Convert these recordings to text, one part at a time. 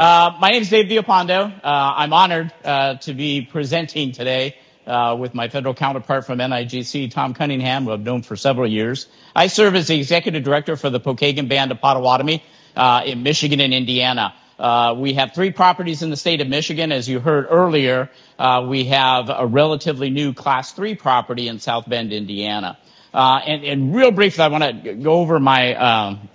Uh, my name is Dave Vialpando. Uh, I'm honored uh, to be presenting today uh, with my federal counterpart from NIGC, Tom Cunningham, who I've known for several years. I serve as the executive director for the Pokagon Band of Potawatomi uh, in Michigan and Indiana. We have three properties in the state of Michigan. As you heard earlier, we have a relatively new Class 3 property in South Bend, Indiana. And, and real briefly, I want to go over my um,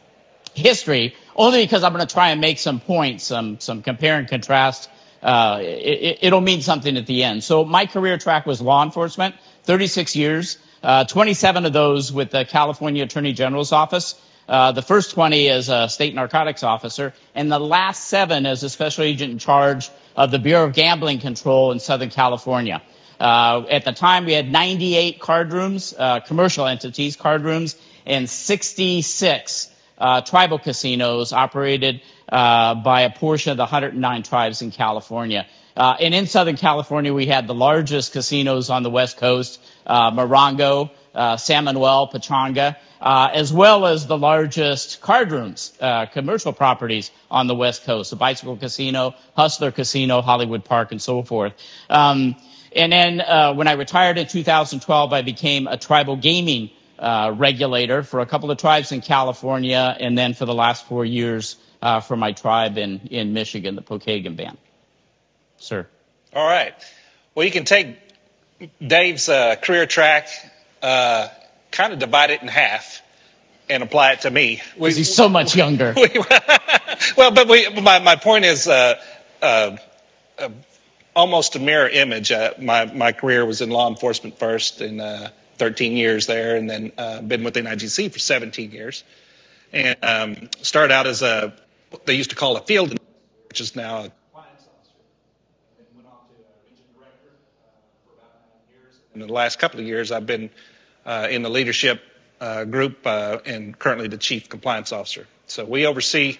history only because I'm going to try and make some points, some, some compare and contrast. Uh, it, will mean something at the end. So my career track was law enforcement, 36 years, uh, 27 of those with the California Attorney General's office. Uh, the first 20 as a state narcotics officer, and the last seven as a special agent in charge of the Bureau of Gambling Control in Southern California. Uh, at the time, we had 98 card rooms, uh, commercial entities, card rooms, and 66 uh, tribal casinos operated uh, by a portion of the 109 tribes in California. Uh, and in Southern California, we had the largest casinos on the West Coast, uh, Morongo, uh, San Manuel, Pechanga, uh, as well as the largest card rooms, commercial properties on the West Coast, the Bicycle Casino, Hustler Casino, Hollywood Park, and so forth. Um, and then when I retired in 2012, I became a tribal gaming uh, regulator for a couple of tribes in California, and then for the last four years uh, for my tribe in, in Michigan, the Pokagon Band. Sir. All right. Well, you can take Dave's uh, career track, uh, kind of divide it in half, and apply it to me. Because he's so much younger. well, but we, my, my point is uh, uh, almost a mirror image. my, my career was in law enforcement first, and 13 years there, and then uh, been with NIGC for 17 years. And um, started out as a what they used to call a field, which is now a compliance officer. And went on to a region director uh, for about nine years. In the last couple of years, I've been uh, in the leadership uh, group uh, and currently the chief compliance officer. So we oversee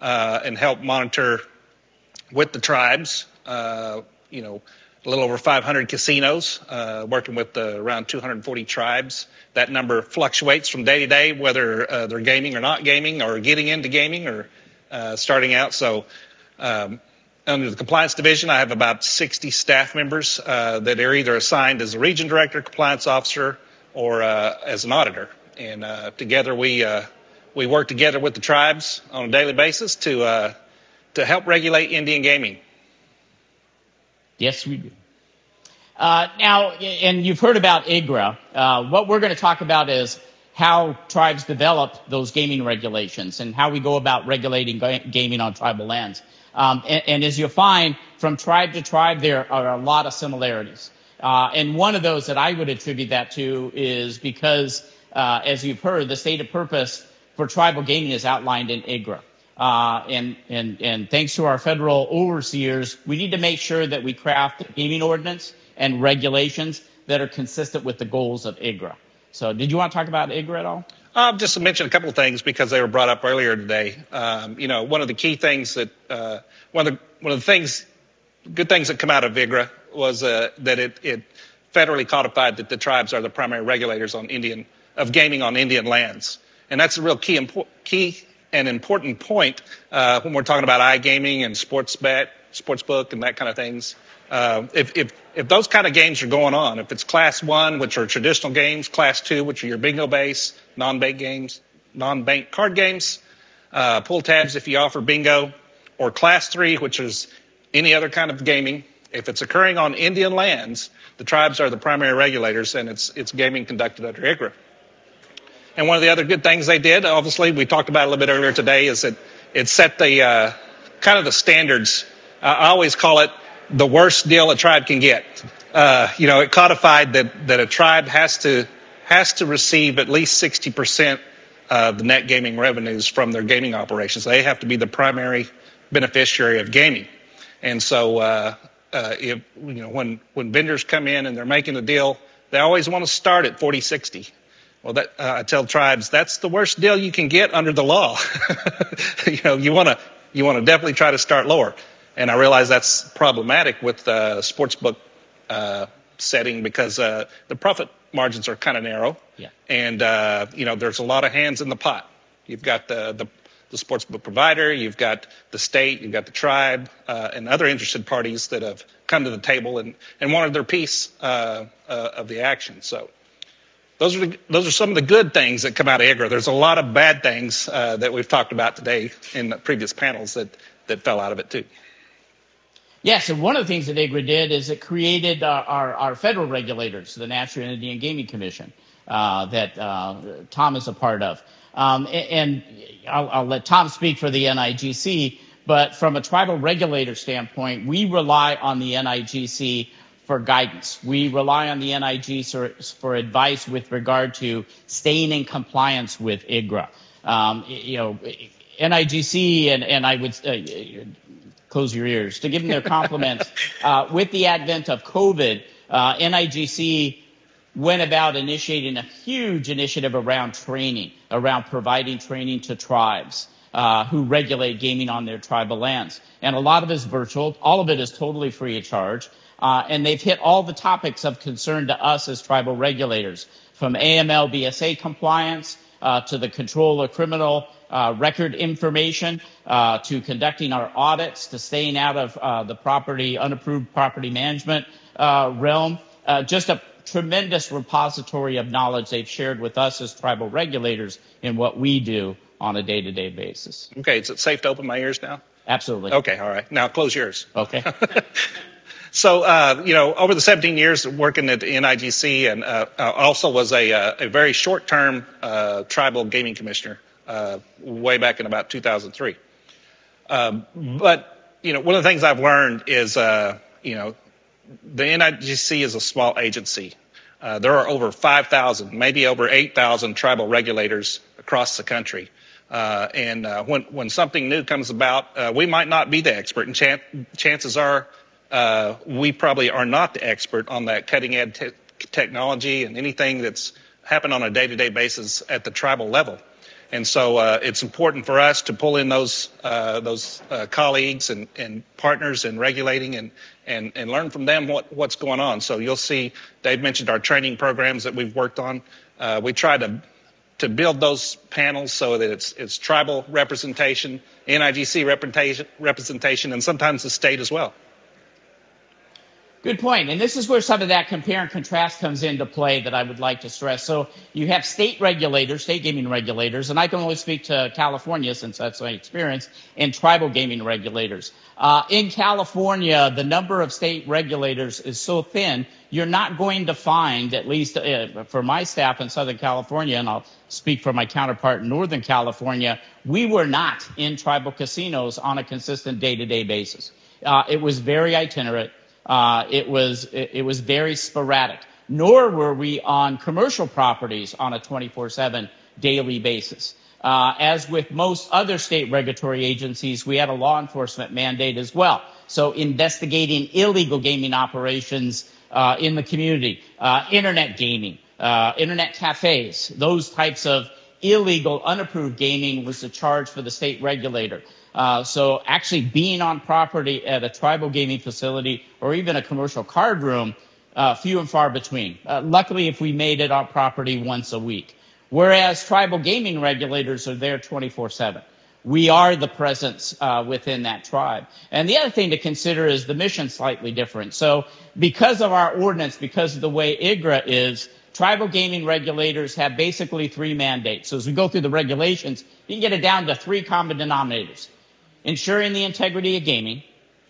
uh, and help monitor with the tribes, you know a little over 500 casinos, uh, working with uh, around 240 tribes. That number fluctuates from day to day, whether uh, they're gaming or not gaming, or getting into gaming, or uh, starting out. So, um, under the compliance division, I have about 60 staff members uh, that are either assigned as a region director, compliance officer, or uh, as an auditor. And together, we we work together with the tribes on a daily basis to to help regulate Indian gaming. Yes, we do. Uh, now, and you've heard about IGRA. Uh, what we're going to talk about is how tribes develop those gaming regulations and how we go about regulating gaming on tribal lands. Um, and, and, as you'll find, from tribe to tribe, there are a lot of similarities. Uh, and one of those that I would attribute that to is because, uh, as you've heard, the stated purpose for tribal gaming is outlined in IGRA. Uh, and, and, and thanks to our federal overseers, we need to make sure that we craft a gaming ordinance and regulations that are consistent with the goals of IGRA. So did you want to talk about IGRA at all? Uh, just to mention a couple of things because they were brought up earlier today. Um, you know, one of the key things that, uh, one of the, one of the things, good things that come out of IGRA was, uh, that it, it federally codified that the tribes are the primary regulators on Indian, of gaming on Indian lands. And that's a real key, impo- key an important point uh, when we're talking about iGaming and sports bet, sports book, and that kind of things. Uh, if, if, if those kind of games are going on, if it's class one, which are traditional games, class two, which are your bingo base, non-bank games, non-bank card games, uh, pull tabs if you offer bingo, or class three, which is any other kind of gaming, if it's occurring on Indian lands, the tribes are the primary regulators and it's, it's gaming conducted under IGRA. And one of the other good things they did, obviously, we talked about a little bit earlier today, is that it set the uh, kind of the standards. Uh, I always call it the worst deal a tribe can get. Uh, you know, it codified that that a tribe has to has to receive at least 60 percent of the net gaming revenues from their gaming operations. They have to be the primary beneficiary of gaming. And so, uh, uh, if, you know, when when vendors come in and they're making a deal, they always want to start at 40, 60. Well, that, uh, I tell tribes that's the worst deal you can get under the law. you know, you want to you want to definitely try to start lower. And I realize that's problematic with the sports book uh, setting because uh, the profit margins are kind of narrow. Yeah. And uh, you know, there's a lot of hands in the pot. You've got the the the sportsbook provider, you've got the state, you've got the tribe, uh, and other interested parties that have come to the table and, and wanted their piece uh, uh, of the action. So those are the, those are some of the good things that come out of IGRA. There's a lot of bad things uh, that we've talked about today in the previous panels that that fell out of it too. Yes, and one of the things that IGRA did is it created our, our, our federal regulators, the National Indian Gaming Commission, uh, that uh, Tom is a part of. Um, and I'll, I'll, let Tom speak for the NIGC, but from a tribal regulator standpoint, we rely on the NIGC for guidance. We rely on the for, for advice with regard to staying in compliance with IGRA. Um, you know, NIGC and, and I would uh, close your ears, to give them their compliments. uh, with the advent of COVID, uh, NIGC went about initiating a huge initiative around training, around providing training to tribes. Uh, who regulate gaming on their tribal lands. And a lot of it is virtual. All of it is totally free of charge. Uh, and they've hit all the topics of concern to us as tribal regulators, from AML BSA compliance uh, to the control of criminal uh, record information, uh, to conducting our audits, to staying out of uh, the property, unapproved property management uh, realm. Uh, just a tremendous repository of knowledge they've shared with us as tribal regulators in what we do on a day-to-day basis. Okay, is it safe to open my ears now? Absolutely. Okay, all right. Now close yours. Okay. So, uh, you know, over the 17 years working at the NIGC and uh, uh, also was a, uh, a very short-term uh, tribal gaming commissioner uh, way back in about 2003. Um, but, you know, one of the things I've learned is, you know, the NIGC is a small agency. there are over 5,000, maybe over 8,000 tribal regulators across the country. Uh, and uh, when when something new comes about, uh, we might not be the expert, and chan- chances are uh, we probably are not the expert on that cutting edge te- technology and anything that's happened on a day to day basis at the tribal level. And so uh, it's important for us to pull in those uh, those uh, colleagues and, and, partners in regulating and, and, and learn from them what, what's going on. So you'll see Dave mentioned our training programs that we've worked on. Uh, we try to to build those panels so that it's it's tribal representation, NIGC representation, representation, and sometimes the state as well. Good point. And this is where some of that compare and contrast comes into play that I would like to stress. So you have state regulators, state gaming regulators, and I can only speak to California since that's my experience, and tribal gaming regulators. Uh, in California, the number of state regulators is so thin, you're not going to find, at least uh, for my staff in Southern California, and I'll speak for my counterpart in Northern California, we were not in tribal casinos on a consistent day-to-day basis. Uh, it was very itinerant. Uh, it was it, was very sporadic. Nor were we on commercial properties on a 24/7 daily basis. Uh, as with most other state regulatory agencies, we had a law enforcement mandate as well. So investigating illegal gaming operations uh, in the community, internet gaming, internet cafes, those types of illegal, unapproved gaming was the charge for the state regulator. Uh, so actually being on property at a tribal gaming facility or even a commercial card room, uh, few and far between. Uh, luckily, if we made it on property once a week. Whereas tribal gaming regulators are there 24-7. We are the presence uh, within that tribe. And the other thing to consider is the mission slightly different. So because of our ordinance, because of the way IGRA is, tribal gaming regulators have basically three mandates. So as we go through the regulations, you can get it down to three common denominators ensuring the integrity of gaming,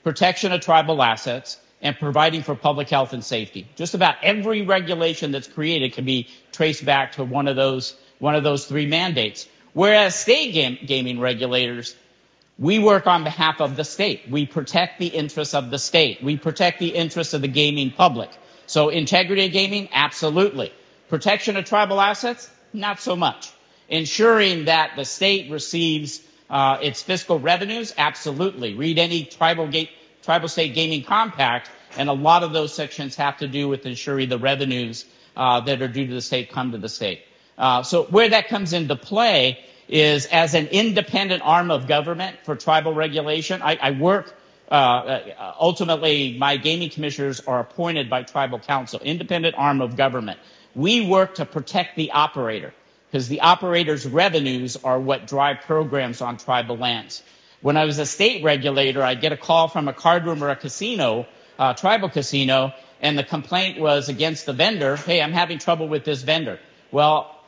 protection of tribal assets, and providing for public health and safety. Just about every regulation that's created can be traced back to one of those, one of those three mandates. Whereas state game, gaming regulators, we work on behalf of the state. We protect the interests of the state. We protect the interests of the gaming public. So integrity of gaming, absolutely. Protection of tribal assets, not so much. Ensuring that the state receives uh, its fiscal revenues? Absolutely. Read any tribal, tribal state gaming compact, and a lot of those sections have to do with ensuring the revenues uh, that are due to the state come to the state. Uh, so where that comes into play is as an independent arm of government for tribal regulation. I, I work uh, uh, ultimately, my gaming commissioners are appointed by tribal council, independent arm of government. We work to protect the operator because the operator's revenues are what drive programs on tribal lands. When I was a state regulator, I'd get a call from a card room or a casino, uh, tribal casino, and the complaint was against the vendor. Hey, I'm having trouble with this vendor. Well,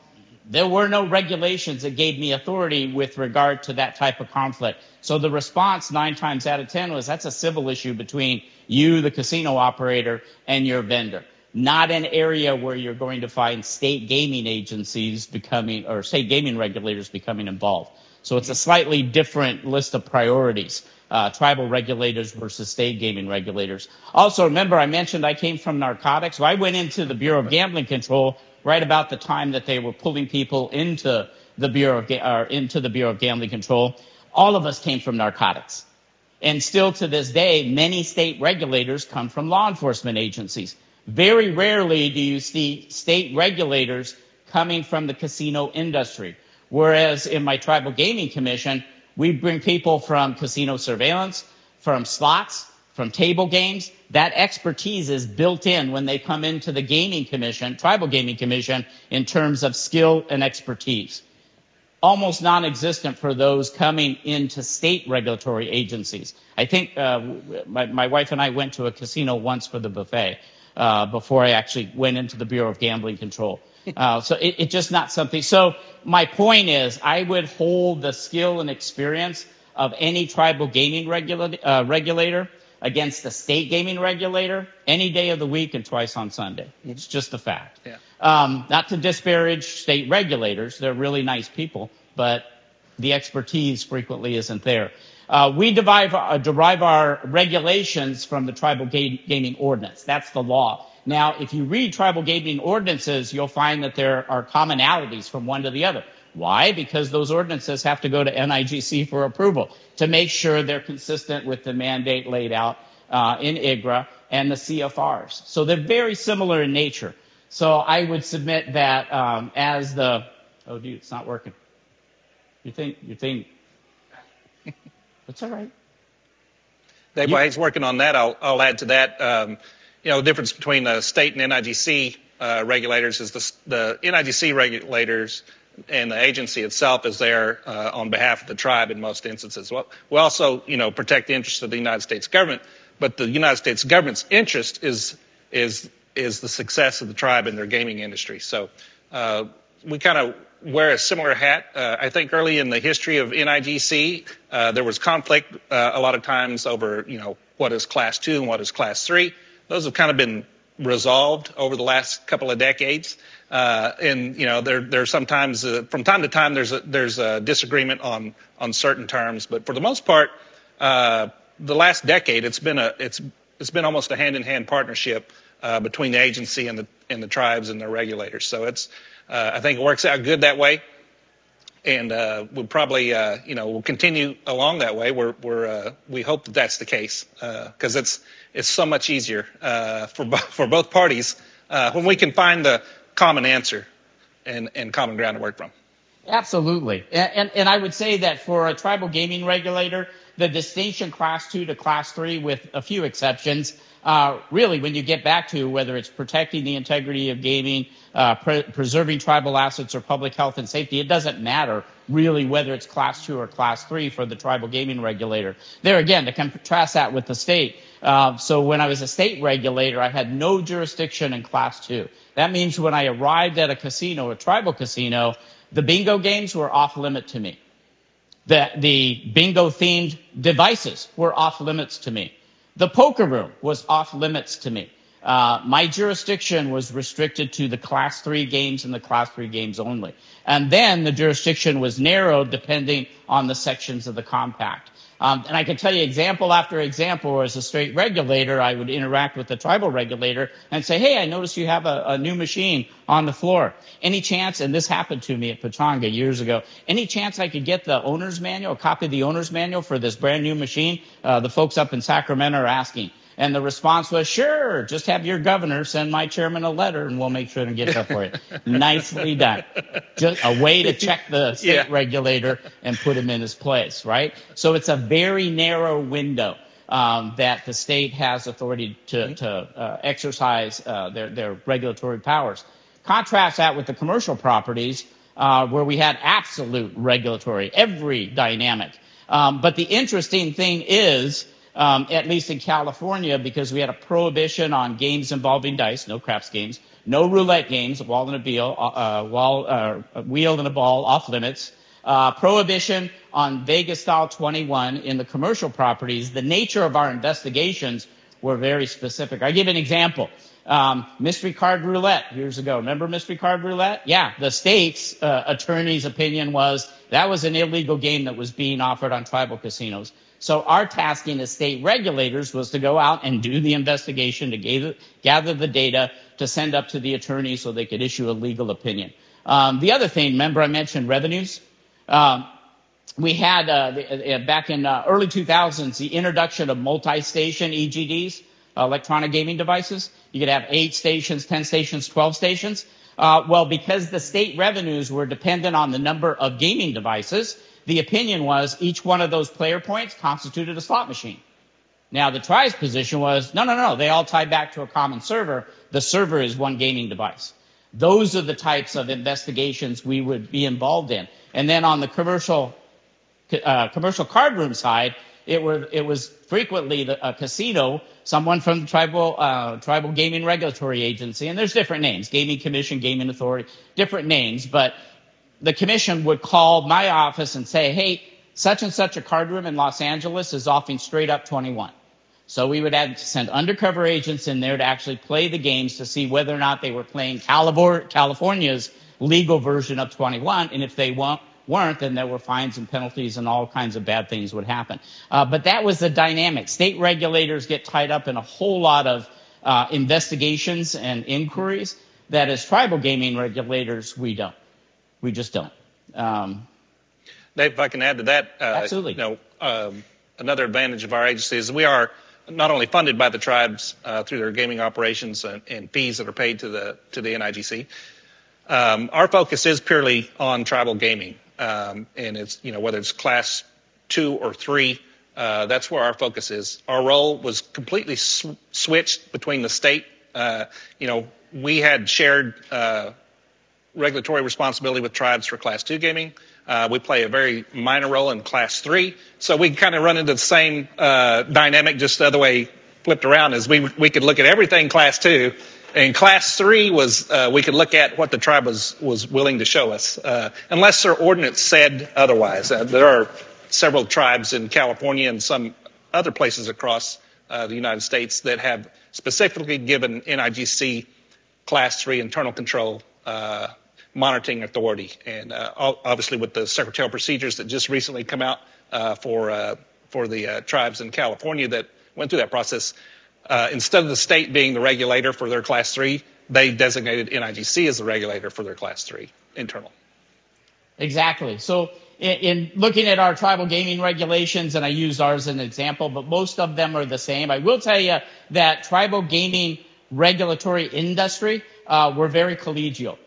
there were no regulations that gave me authority with regard to that type of conflict. So the response nine times out of 10 was that's a civil issue between you, the casino operator, and your vendor. Not an area where you're going to find state gaming agencies becoming, or state gaming regulators becoming involved. So it's a slightly different list of priorities. Uh, tribal regulators versus state gaming regulators. Also, remember I mentioned I came from narcotics. So I went into the Bureau of Gambling Control right about the time that they were pulling people into the Bureau of, or into the Bureau of Gambling Control. All of us came from narcotics. And still to this day, many state regulators come from law enforcement agencies. Very rarely do you see state regulators coming from the casino industry. Whereas in my tribal gaming commission, we bring people from casino surveillance, from slots, from table games. That expertise is built in when they come into the gaming commission, tribal gaming commission, in terms of skill and expertise. Almost non-existent for those coming into state regulatory agencies. I think uh, my, my, wife and I went to a casino once for the buffet uh, before I actually went into the Bureau of Gambling Control. Uh, so it's it just not something. So my point is, I would hold the skill and experience of any tribal gaming regula- uh, regulator against the state gaming regulator any day of the week and twice on Sunday. It's just a fact. Yeah. Um, not to disparage state regulators. They're really nice people, but the expertise frequently isn't there. Uh, we derive, uh, derive, our regulations from the tribal ga- gaming ordinance. That's the law. Now, if you read tribal gaming ordinances, you'll find that there are commonalities from one to the other. Why? Because those ordinances have to go to NIGC for approval to make sure they're consistent with the mandate laid out uh, in IGRA and the CFRs. So they're very similar in nature. So I would submit that um, as the oh dude, it's not working. You think you think it's all right. Dave, while he's working on that, I'll, I'll add to that. Um, you know, the difference between the state and NIGC uh, regulators is the, the NIGC regulators and the agency itself is there uh, on behalf of the tribe in most instances. Well, we also, you know, protect the interests of the United States government, but the United States government's interest is is is the success of the tribe in their gaming industry. So uh, we kind of wear a similar hat. Uh, I think early in the history of NIGC, uh, there was conflict uh, a lot of times over, you know, what is Class Two and what is Class Three. Those have kind of been resolved over the last couple of decades. Uh, and you know, there there's sometimes uh, from time to time there's a, there's a disagreement on on certain terms, but for the most part, uh, the last decade it's been a it's it's been almost a hand in hand partnership between the agency and the and the tribes and their regulators. So it's uh, I think it works out good that way, and uh, we'll probably uh, you know we'll continue along that way. We're we're uh, we hope that that's the case because uh, it's it's so much easier uh, for for both parties when we can find the common answer and, and common ground to work from. Absolutely. And, and, and, I would say that for a tribal gaming regulator, the distinction class two to class three with a few exceptions, really when you get back to whether it's protecting the integrity of gaming, uh, pre- preserving tribal assets or public health and safety, it doesn't matter really whether it's class two or class three for the tribal gaming regulator. There again, to contrast that with the state. Uh, so when I was a state regulator, I had no jurisdiction in class two. That means when I arrived at a casino, a tribal casino, the bingo games were off limit to me. The, the bingo themed devices were off limits to me. The poker room was off limits to me. Uh, my jurisdiction was restricted to the class three games and the class three games only. And then the jurisdiction was narrowed depending on the sections of the compact. Um, and I can tell you example after example, as a state regulator, I would interact with the tribal regulator and say, hey, I noticed you have a, a, new machine on the floor. Any chance, and this happened to me at Pechanga years ago, any chance I could get the owner's manual, a copy of the owner's manual for this brand new machine? Uh, the folks up in Sacramento are asking. And the response was, sure, just have your governor send my chairman a letter and we'll make sure to get that for you. Nicely done. Just a way to check the state yeah. regulator and put him in his place, right? So it's a very narrow window. Um, that the state has authority to, to uh, exercise uh, their, their regulatory powers. Contrast that with the commercial properties. uh, where we had absolute regulatory, every dynamic. Um, but the interesting thing is, um, at least in California, because we had a prohibition on games involving dice, no craps games, no roulette games, and a wheel, uh, wall, uh, wheel and a ball off limits, uh, prohibition on Vegas style 21 in the commercial properties. The nature of our investigations were very specific. I give an example. Um, mystery card roulette years ago. Remember mystery card roulette? Yeah, the state's uh, attorney's opinion was that was an illegal game that was being offered on tribal casinos. So our tasking as state regulators was to go out and do the investigation, to gather, the data, to send up to the attorney so they could issue a legal opinion. Um, the other thing, remember I mentioned revenues? Um, we had uh, the, uh, back in uh, early 2000s the introduction of multi-station EGDs, electronic gaming devices. You could have eight stations, 10 stations, 12 stations. Uh, well, because the state revenues were dependent on the number of gaming devices, the opinion was each one of those player points constituted a slot machine. Now, the tribe's position was, no, no, no, they all tie back to a common server. The server is one gaming device. Those are the types of investigations we would be involved in. And then on the commercial uh, commercial card room side, it, were, it was frequently the, a casino, someone from the tribal, uh, tribal gaming regulatory agency, and there's different names, gaming commission, gaming authority, different names, but the commission would call my office and say, hey, such and such a card room in Los Angeles is offering straight up 21. So we would have to send undercover agents in there to actually play the games to see whether or not they were playing California's legal version of 21. And if they weren't, then there were fines and penalties and all kinds of bad things would happen. Uh, but that was the dynamic. State regulators get tied up in a whole lot of uh, investigations and inquiries that as tribal gaming regulators, we don't. We just don't. Um, Dave, if I can add to that. Uh, absolutely. You know, um, another advantage of our agency is we are not only funded by the tribes uh, through their gaming operations and, and, fees that are paid to the to the NIGC. Um, our focus is purely on tribal gaming. Um, and it's, you know, whether it's class two or three, uh, that's where our focus is. Our role was completely sw- switched between the state. Uh, you know, we had shared uh, regulatory responsibility with tribes for class two gaming. Uh, we play a very minor role in class three. So we kind of run into the same uh, dynamic, just the other way flipped around, Is we, we could look at everything class two and class three was uh, we could look at what the tribe was was willing to show us, uh, unless their ordinance said otherwise. Uh, there are several tribes in California and some other places across uh, the United States that have specifically given NIGC class three internal control monitoring authority, and uh, obviously with the secretarial procedures that just recently come out for for the tribes in California that went through that process uh, instead of the state being the regulator for their class three, they designated NIGC as the regulator for their class three internal. Exactly. So in, in, looking at our tribal gaming regulations, and I used ours as an example, but most of them are the same. I will tell you that tribal gaming regulatory industry, uh, we're very collegial,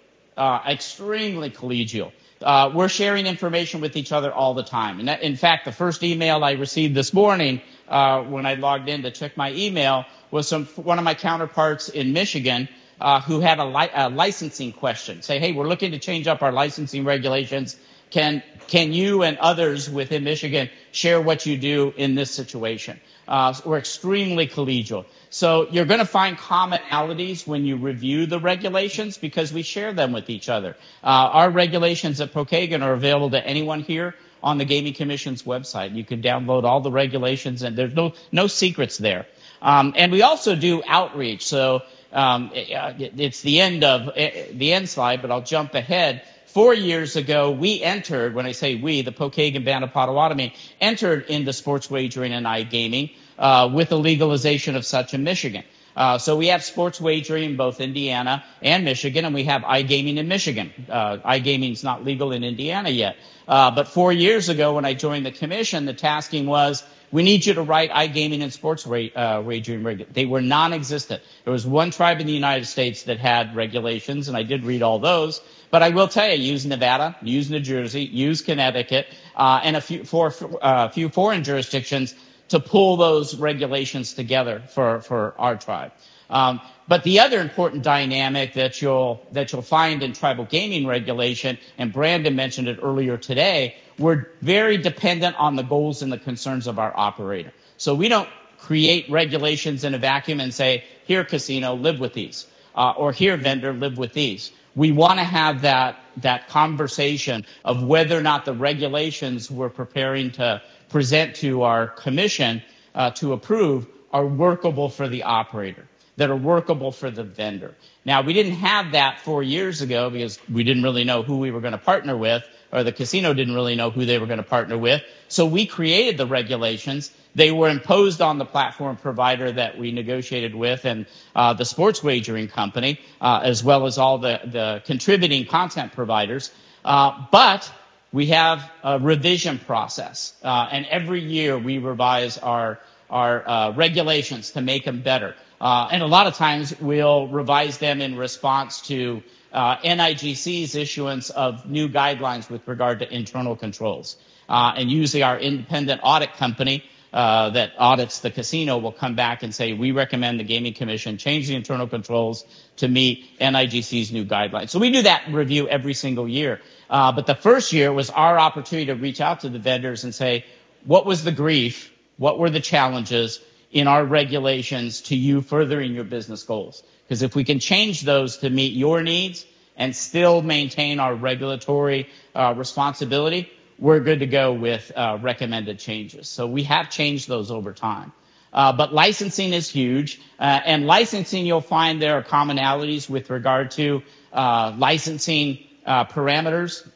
uh, extremely collegial. Uh, we're sharing information with each other all the time. And that, in fact, the first email I received this morning uh, when I logged in to check my email was some one of my counterparts in Michigan uh, who had a, li- a, licensing question. Say, hey, we're looking to change up our licensing regulations. Can can you and others within Michigan share what you do in this situation? Uh, we're extremely collegial. So you're going to find commonalities when you review the regulations because we share them with each other. Uh, our regulations at Pokagon are available to anyone here on the Gaming Commission's website. You can download all the regulations, and there's no no secrets there. Um, and we also do outreach. So um, it, uh, it's the end of uh, the end slide, but I'll jump ahead. Four years ago, we entered. When I say we, the Pokagon Band of Potawatomi entered into sports wagering and iGaming uh, with the legalization of such in Michigan. Uh, so we have sports wagering in both Indiana and Michigan, and we have iGaming in Michigan. Uh, iGaming is not legal in Indiana yet. Uh, but four years ago, when I joined the commission, the tasking was we need you to write iGaming and sports ra- uh, wagering. Reg- they were non-existent. There was one tribe in the United States that had regulations, and I did read all those. But I will tell you, use Nevada, use New Jersey, use Connecticut, uh, and a few, uh, a few foreign jurisdictions to pull those regulations together for, for our tribe. Um, but the other important dynamic that you'll that you'll find in tribal gaming regulation, and Brandon mentioned it earlier today, we're very dependent on the goals and the concerns of our operator. So we don't create regulations in a vacuum and say, here casino, live with these, uh, or here vendor, live with these. We want to have that that conversation of whether or not the regulations we're preparing to present to our commission uh, to approve are workable for the operator that are workable for the vendor. Now, we didn't have that four years ago because we didn't really know who we were going to partner with, or the casino didn't really know who they were going to partner with. So we created the regulations. They were imposed on the platform provider that we negotiated with and uh, the sports wagering company, uh, as well as all the, the contributing content providers. Uh, but we have a revision process, uh, and every year we revise our our uh, regulations to make them better. Uh, and a lot of times we'll revise them in response to uh, NIGC's issuance of new guidelines with regard to internal controls. Uh, and usually our independent audit company uh, that audits the casino will come back and say, we recommend the Gaming Commission change the internal controls to meet NIGC's new guidelines. So we do that review every single year. Uh, but the first year was our opportunity to reach out to the vendors and say, what was the grief? What were the challenges? in our regulations to you furthering your business goals. Because if we can change those to meet your needs and still maintain our regulatory uh, responsibility, we're good to go with uh, recommended changes. So we have changed those over time. Uh, but licensing is huge, uh, and licensing you'll find there are commonalities with regard to uh, licensing parameters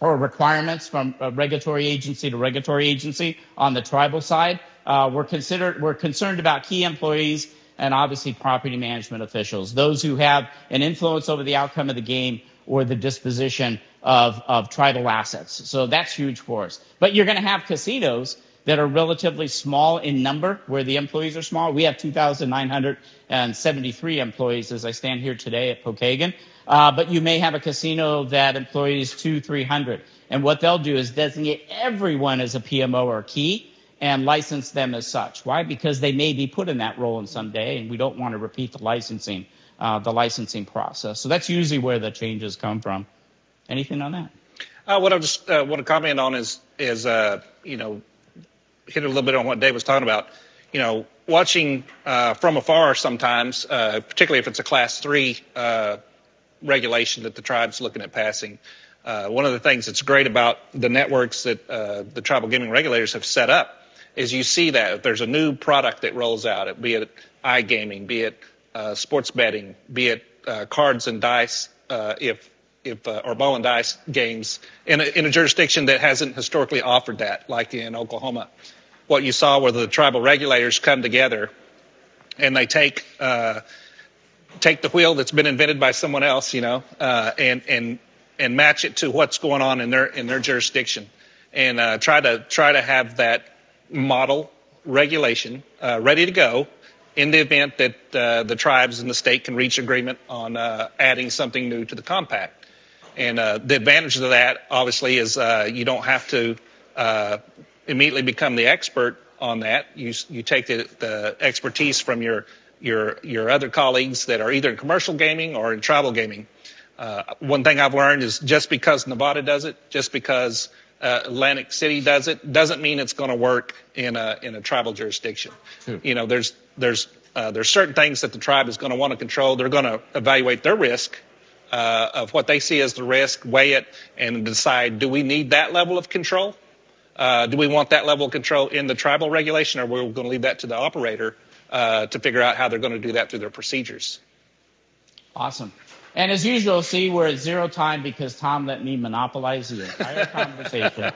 or requirements from regulatory agency to regulatory agency on the tribal side. Uh, we're considered we're concerned about key employees and obviously property management officials, those who have an influence over the outcome of the game or the disposition of, of tribal assets. So that's huge for us. But you're going to have casinos that are relatively small in number, where the employees are small. We have 2,973 employees as I stand here today at Pokagon. Uh, but you may have a casino that employs two, 300. And what they'll do is designate everyone as a PMO or key and license them as such. Why? Because they may be put in that role in some day, and we don't want to repeat the licensing, uh, the licensing process. So that's usually where the changes come from. Anything on that? Uh, what I just uh, want to comment on is, is uh, you know, hit a little bit on what Dave was talking about. You know, watching uh, from afar sometimes, uh, particularly if it's a class three regulation that the tribe's looking at passing. one of the things that's great about the networks that the tribal gaming regulators have set up is you see that if there's a new product that rolls out, be it iGaming, be it uh, sports betting, be it uh, cards and dice, uh, if if uh, or ball and dice games in a, in a jurisdiction that hasn't historically offered that, like in Oklahoma, what you saw were the tribal regulators come together and they take uh, take the wheel that's been invented by someone else, you know, uh, and and and match it to what's going on in their in their jurisdiction, and try to try to have that model regulation uh, ready to go in the event that uh, the tribes and the state can reach agreement on uh, adding something new to the compact. And uh, the advantage of that, obviously, is uh, you don't have to uh, immediately become the expert on that. You you take the, the expertise from your your your other colleagues that are either in commercial gaming or in tribal gaming. one thing I've learned is just because Nevada does it, just because uh, Atlantic City does it doesn't mean it's going to work in a in a tribal jurisdiction. Hmm. You know, there's there's uh, there's certain things that the tribe is going to want to control. They're going to evaluate their risk uh, of what they see as the risk, weigh it, and decide: do we need that level of control? Uh, do we want that level of control in the tribal regulation, or we're going to leave that to the operator uh, to figure out how they're going to do that through their procedures? Awesome. And as usual, see, we're at zero time because Tom let me monopolize the entire conversation.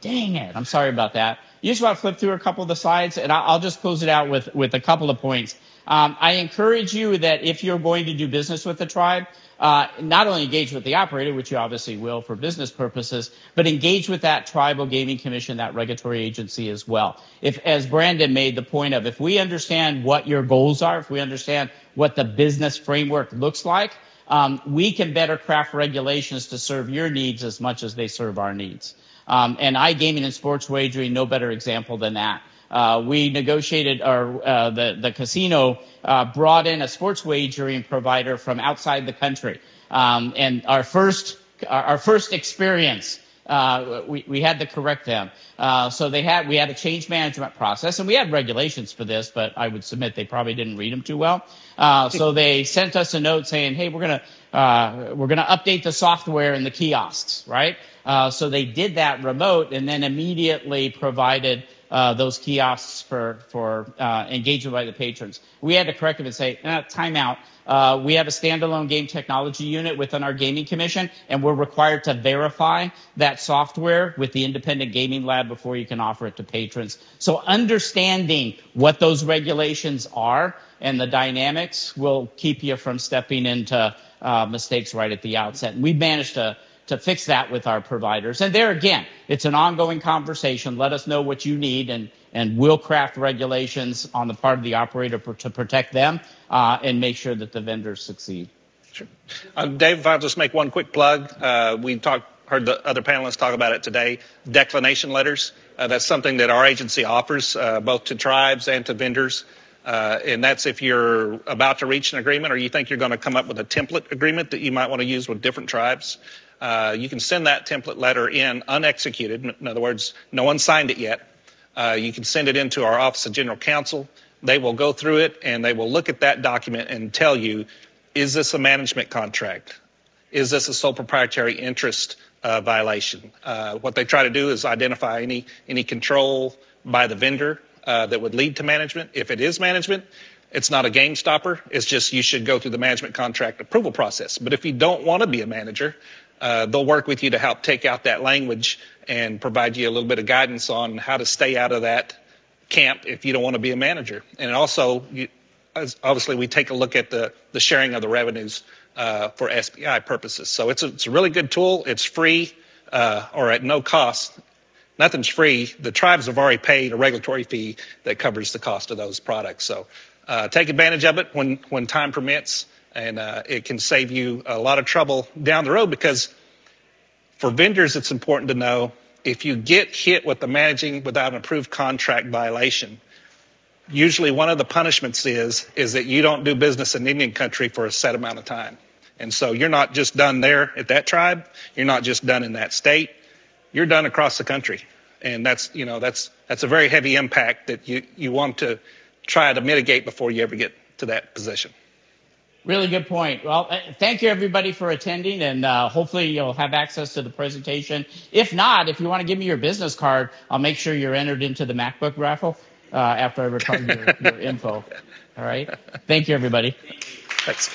Dang it. I'm sorry about that. You just want to flip through a couple of the slides, and I'll just close it out with, with a couple of points. Um, I encourage you that if you're going to do business with the tribe, uh, not only engage with the operator, which you obviously will for business purposes, but engage with that tribal gaming commission, that regulatory agency as well. If, as Brandon made the point of, if we understand what your goals are, if we understand what the business framework looks like, um, we can better craft regulations to serve your needs as much as they serve our needs. Um, and iGaming and sports wagering, no better example than that. Uh, we negotiated, or uh, the the casino uh, brought in a sports wagering provider from outside the country, um, and our first our first experience. Uh, we, we had to correct them. Uh, so they had, we had a change management process and we had regulations for this, but I would submit they probably didn't read them too well. So they sent us a note saying, hey, we're going to, uh, we're going to update the software in the kiosks, right? Uh, so they did that remote and then immediately provided uh, those kiosks for for uh, engagement by the patrons. We had to correct them and say, eh, timeout. Uh, we have a standalone game technology unit within our gaming commission, and we're required to verify that software with the independent gaming lab before you can offer it to patrons. So understanding what those regulations are and the dynamics will keep you from stepping into uh, mistakes right at the outset. And we've managed to to fix that with our providers. And there again, it's an ongoing conversation. Let us know what you need and, and we'll craft regulations on the part of the operator to protect them uh, and make sure that the vendors succeed. Sure. Uh, Dave, if I'll just make one quick plug. Uh, we talked, heard the other panelists talk about it today. Declination letters. Uh, that's something that our agency offers uh, both to tribes and to vendors. Uh, and that's if you're about to reach an agreement or you think you're going to come up with a template agreement that you might want to use with different tribes. Uh, you can send that template letter in unexecuted. In other words, no one signed it yet. Uh, you can send it into our Office of General Counsel. They will go through it and they will look at that document and tell you, is this a management contract? Is this a sole proprietary interest uh, violation? Uh, what they try to do is identify any any control by the vendor uh, that would lead to management. If it is management, it's not a game stopper. It's just you should go through the management contract approval process. But if you don't want to be a manager, uh, they'll work with you to help take out that language and provide you a little bit of guidance on how to stay out of that camp if you don't want to be a manager. And also, you, obviously, we take a look at the, the sharing of the revenues uh, for SPI purposes. So it's a, it's a really good tool. It's free uh, or at no cost. Nothing's free. The tribes have already paid a regulatory fee that covers the cost of those products. So uh, take advantage of it when, when time permits and uh, it can save you a lot of trouble down the road because for vendors, it's important to know if you get hit with the managing without an approved contract violation, usually one of the punishments is is that you don't do business in Indian country for a set amount of time. And so you're not just done there at that tribe, you're not just done in that state, you're done across the country. And that's you know that's that's a very heavy impact that you, you want to try to mitigate before you ever get to that position. Really good point. Well, uh, thank you everybody for attending, and uh, hopefully you'll have access to the presentation. If not, if you want to give me your business card, I'll make sure you're entered into the MacBook raffle uh, after I record your, your info. All right. Thank you, everybody. Thanks.